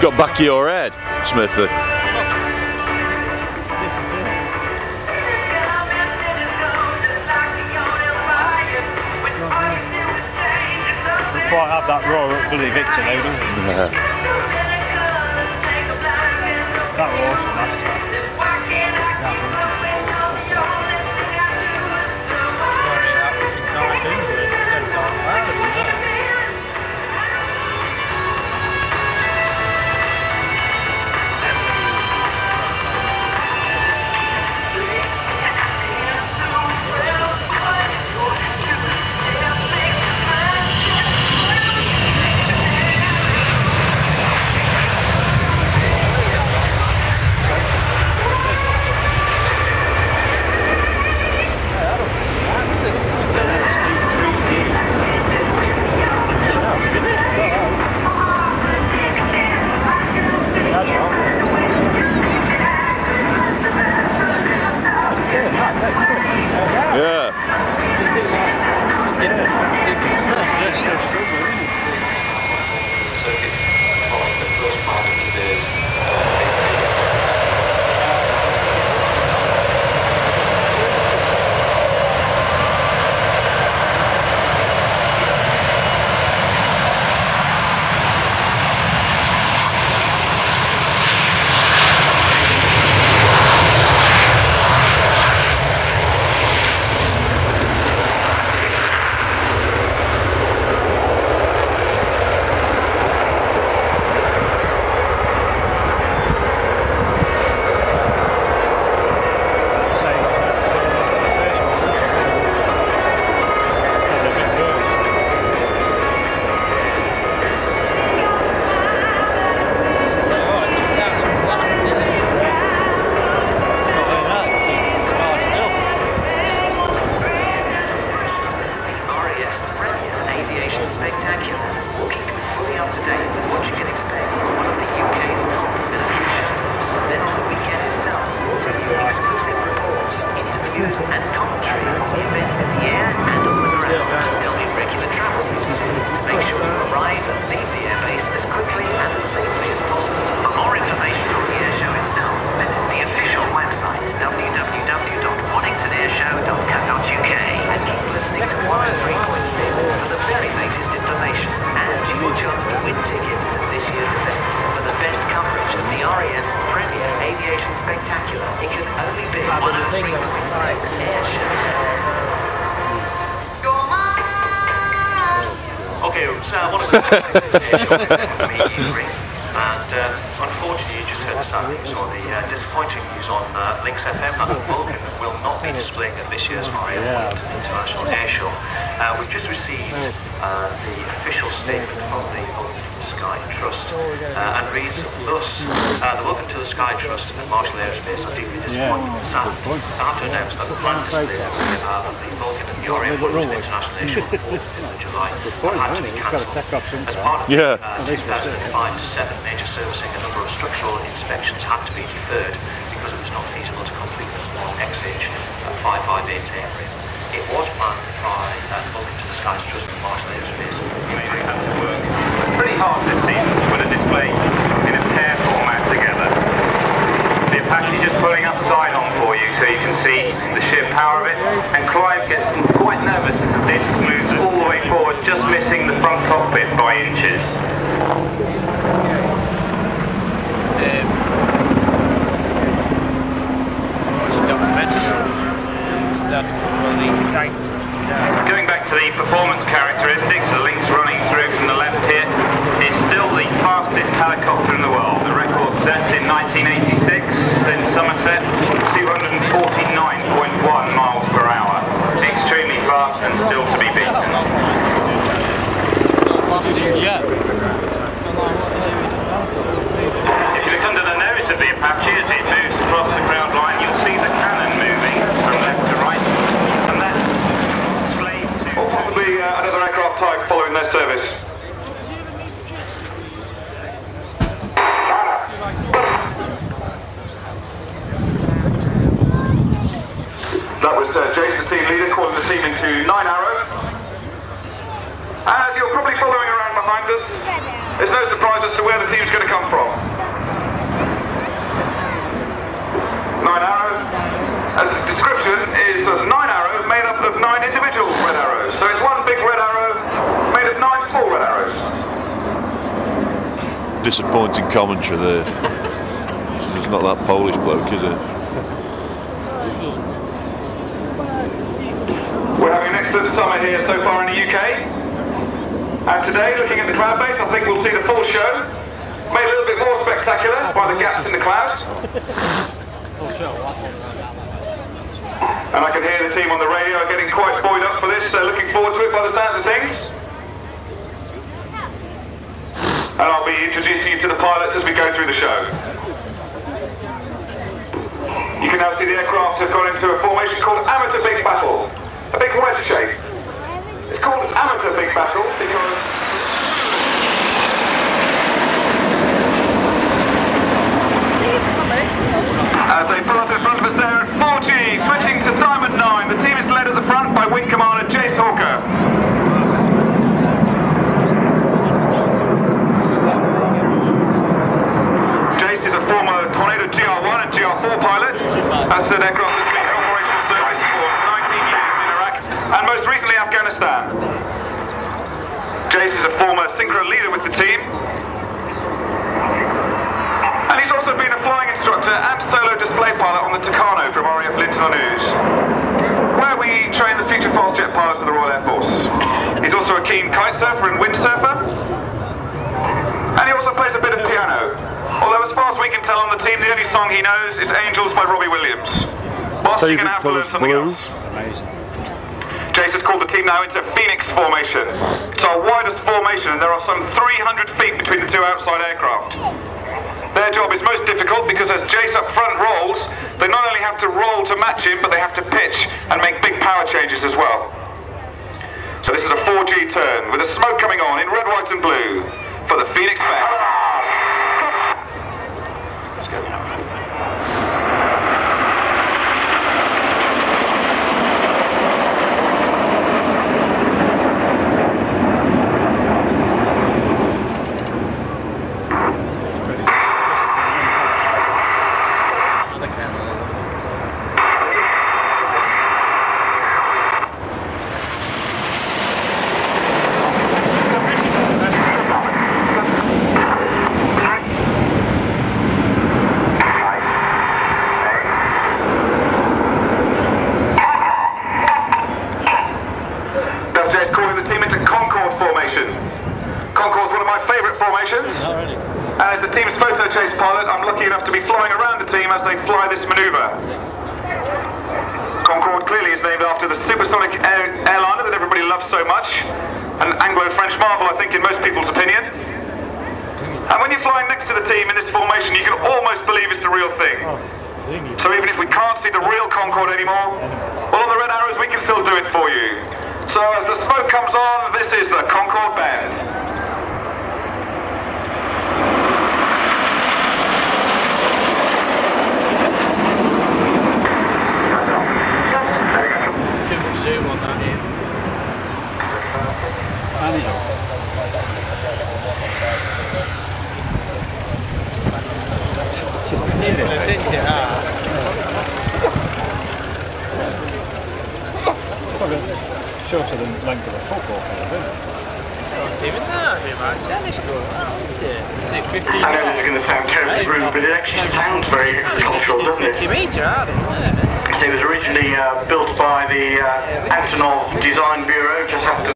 got back of your head, Smithy. Quite have that roar at Billy Victor though, does it? Yeah. That roar's the last time. and uh, unfortunately, you just heard the sad news or the uh, disappointing news on uh, Lincs FM that the Vulcan will not be displaying at this year's Mario Point International Air Show. Uh, we've just received uh, the official statement from the Sky Trust uh, and reads Thus, uh, the Vulcan to the Sky Trust and Marshall Aerospace are deeply disappointed and sad. I to announce that the planned display of the Vulcan and for the International Airport in July had to be cancelled. As part of yeah. uh, 2005 to 7 major servicing, a number of structural inspections had to be deferred because it was not feasible to complete the small XH uh, 558 airframe. It was planned by uh, to the Sky Trust and Marshall Aerospace us. There's no surprise as to where the team's going to come from. Nine arrows. As the description is uh, nine arrows made up of nine individual red arrows. So it's one big red arrow made of nine small red arrows. Disappointing commentary there. It's not that Polish bloke, is it? We're having an excellent summer here so far in the UK. And today, looking at the cloud base, I think we'll see the full show. Made a little bit more spectacular by the gaps in the clouds. Full show and I can hear the team on the radio getting quite buoyed up for this. They're looking forward to it by the sounds of things. And I'll be introducing you to the pilots as we go through the show. You can now see the aircraft have gone into a formation called Amateur Big Battle. A big wedge shape. It's called Amateur Big Battle because as they pull up in front of us there at 4G, switching to Diamond 9. The team is led at the front by Wing Commander Jace Hawker. Jace is a former Tornado GR1 and GR4 pilot. As said, aircraft has been in operational service for 19 years in Iraq and most recently Afghanistan. Jace is a former synchro leader with the team. And he's also been a flying instructor and solo display pilot on the Tucano from RAF Linton-on-Ouse, where we train the future fast jet pilots of the Royal Air Force. He's also a keen kite surfer and windsurfer. And he also plays a bit of piano. Although as far as we can tell on the team, the only song he knows is Angels by Robbie Williams. Whilst you can Favourite have to learn something blue. else. Amazing. Called the team now into Phoenix formation. It's our widest formation and there are some 300 feet between the two outside aircraft. Their job is most difficult because as Jace up front rolls, they not only have to roll to match him, but they have to pitch and make big power changes as well. So this is a 4G turn with the smoke coming on in red, white and blue for the Phoenix Bend. Let's go. That's Jace calling the team into Concorde formation. Concorde's one of my favourite formations. And as the team's photo chase pilot, I'm lucky enough to be flying around the team as they fly this manoeuvre. Concorde clearly is named after the supersonic air airliner that everybody loves so much. An Anglo-French marvel, I think, in most people's opinion. And when you're flying next to the team in this formation, you can almost believe it's the real thing. So even if we can't see the real Concorde anymore, well, on the red arrows, we can still do it for you. So as the smoke comes on, this is the Concorde Bend. Too much zoom on that here. And he's on. Nicholas, isn't it? Ah. Probably shorter than the length of a football field, isn't it? Not even that, it'd be like tennis court, isn't it? Is it 15 I know this is going to sound terribly rude, but it actually sounds very cultural, doesn't 50 it? metre, aren't it? It was originally uh, built by the uh, Antonov Design Bureau just after